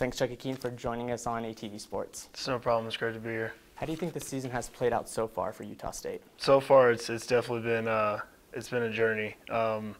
Thanks, Chuckie Keeton, for joining us on ATV Sports. It's no problem. It's great to be here. How do you think the season has played out so far for Utah State? So far, it's it's definitely been uh, it's been a journey. Um,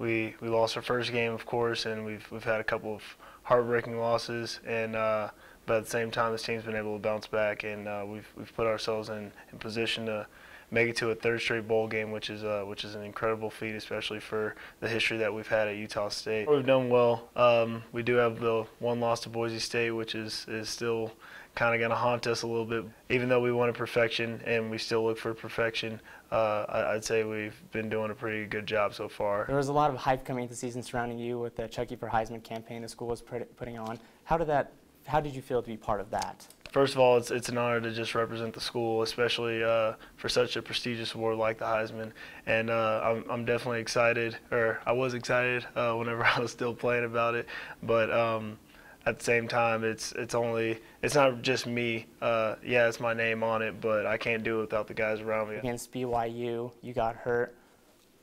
we we lost our first game, of course, and we've we've had a couple of heartbreaking losses, and uh, but at the same time, this team's been able to bounce back, and uh, we've we've put ourselves in, in position to make it to a third straight bowl game, which is uh, which is an incredible feat, especially for the history that we've had at Utah State. We've done well. Um, we do have the one loss to Boise State, which is is still kind of going to haunt us a little bit. Even though we wanted perfection and we still look for perfection, uh, I'd say we've been doing a pretty good job so far. There was a lot of hype coming into the season surrounding you with the Chuckie for Heisman campaign the school was putting on. How did that? How did you feel to be part of that? First of all, it's, it's an honor to just represent the school, especially uh, for such a prestigious award like the Heisman. And uh, I'm, I'm definitely excited, or I was excited uh, whenever I was still playing about it. But um, at the same time, it's it's only it's not just me. Uh, yeah, it's my name on it, but I can't do it without the guys around me. Against BYU, you got hurt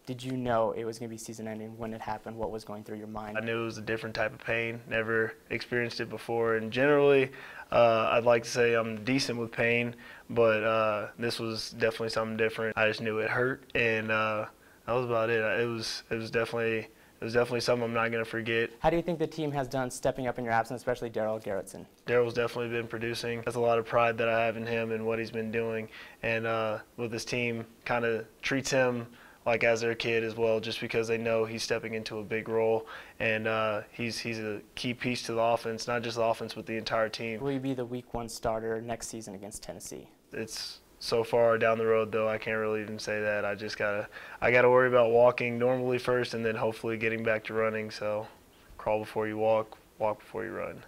did you know it was going to be season ending when it happened? What was going through your mind? I knew it was a different type of pain. Never experienced it before. And generally, uh, I'd like to say I'm decent with pain, but uh, this was definitely something different. I just knew it hurt, and uh, that was about it. It was it was definitely it was definitely something I'm not going to forget. How do you think the team has done stepping up in your absence, especially Darell Garretson? Darell's definitely been producing. That's a lot of pride that I have in him and what he's been doing. And uh, with this team, kind of treats him like as their kid as well, just because they know he's stepping into a big role and uh, he's he's a key piece to the offense, not just the offense, but the entire team. Will you be the Week One starter next season against Tennessee? It's so far down the road though. I can't really even say that. I just gotta I gotta worry about walking normally first, and then hopefully getting back to running. So, crawl before you walk, walk before you run.